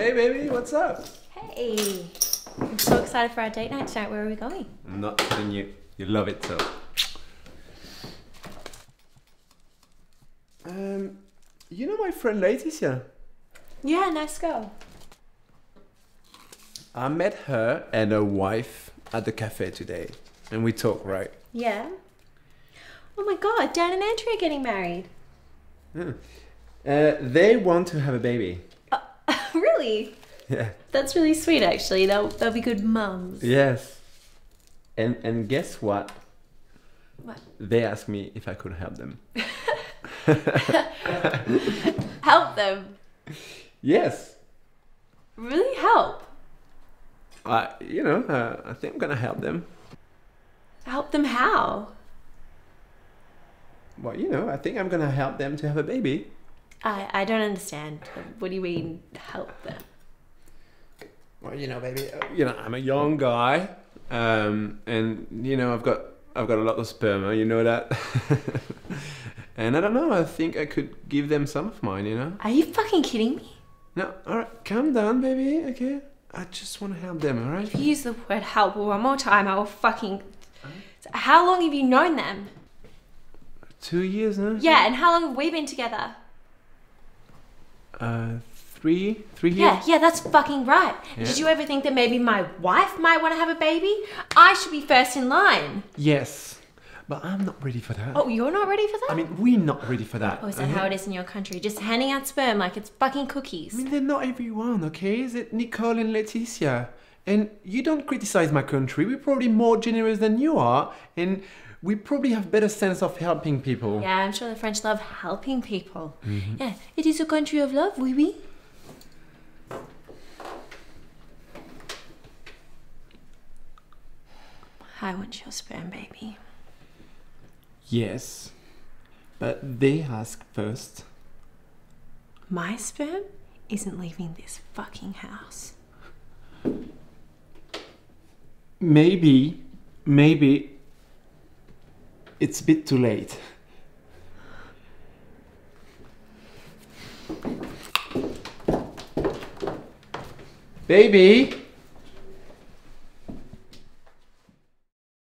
Hey, baby, what's up? Hey, I'm so excited for our date night tonight. Where are we going? I'm not telling you. You love it so. Um, you know my friend Laetitia? Yeah, nice girl. I met her and her wife at the cafe today, and we talk, right? Yeah. Oh my god, Dan and Andrea are getting married. Uh, they want to have a baby. Really? Yeah. That's really sweet, actually. They'll, they'll be good mums. Yes. And and guess what? What? They asked me if I could help them. Help them. Yes. Really help. I, you know, uh, I think I'm gonna help them. Help them how? Well, you know, I think I'm gonna help them to have a baby. I, I don't understand. What do you mean, help them? Well, you know, baby, uh, you know, I'm a young guy, um, and you know, I've got I've got a lot of sperma. You know that. and I don't know. I think I could give them some of mine. You know. Are you fucking kidding me? No, all right, calm down, baby. Okay. I just want to help them. All right. If you use the word help one more time, I will fucking. How long have you known them? Two years now. Yeah, and how long have we been together? Uh, three, three years. Yeah, yeah, that's fucking right. Yeah. Did you ever think that maybe my wife might want to have a baby? I should be first in line. Yes, but I'm not ready for that. Oh, you're not ready for that? I mean, we're not ready for that. oh, is that okay? how it is in your country? Just handing out sperm like it's fucking cookies. I mean, they're not everyone, okay? Is it Nicole and Leticia? And you don't criticize my country. We're probably more generous than you are, and we probably have better sense of helping people. Yeah, I'm sure the French love helping people. Mm-hmm. Yeah, it is a country of love, oui, oui. I want your sperm, baby. Yes, but they ask first. My sperm isn't leaving this fucking house. Maybe, maybe it's a bit too late. Baby,